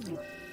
Mm-hmm.